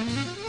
Mm-hmm.